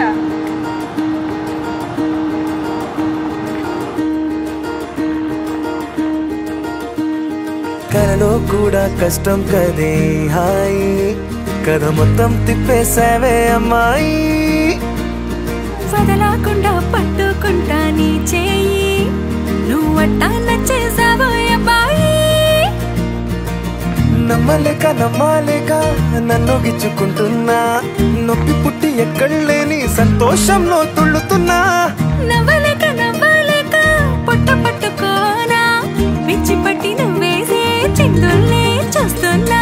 కలలో కూడా కష్టం కదే హాయ్. కథ మొత్తం తిప్పేసావే అమ్మాయి. వదలకుండా పట్టుకుంటా నీ చేయి. నువ్వట్టా నచ్చేసావో అబ్బాయి. నమ్మలేక నమ్మాలేక నన్ను గిచ్చుకుంటున్నా. పట్టుకోనా పిచ్చి పట్టి నువ్వేసే చిందుల్ని చూస్తున్నా.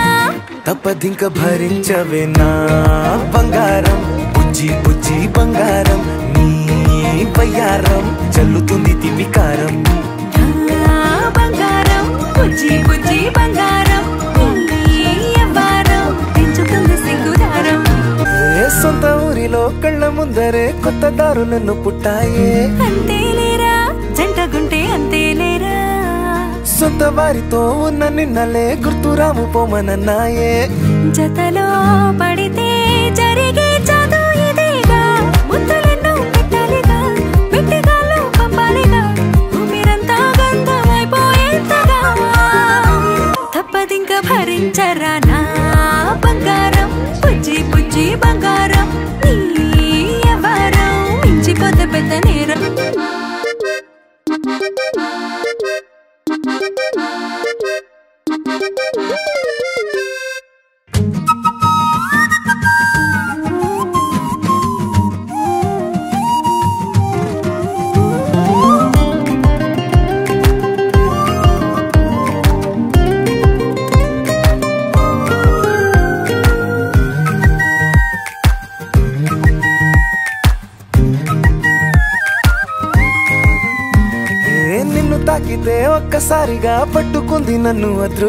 తప్పదింక భరించవే నా బంగారం. బుజ్జి బుజ్జి బంగారం నీ బయ్యారం చల్లుతుంది తిమికారం బంగారం బుజ్జి బుజ్జి బంగారం సొంత ఊరిలో కళ్ళ ముందరే కొత్త దారులను పుట్టాయే? అంతేలేరా జంటగుంటే అంతేలేరా సొంత వారితో ఉన్న నిన్నలే గుర్తురాము పోమనన్నాయే. జతలో పడితే జరిగే చదు ఇదేగా. ముద్దలెన్నో పెట్టాలిగా పెట్టిగాలు పంపాలిగా ఊపిరంతా గంధమైపోయేంతగా. తప్పదింక భరించరా నా బంగారం పుజ్జి పుజ్జి బంగారం. Thank you. తాకితే ఒక్కసారిగా పట్టుకుంది నన్ను అదృ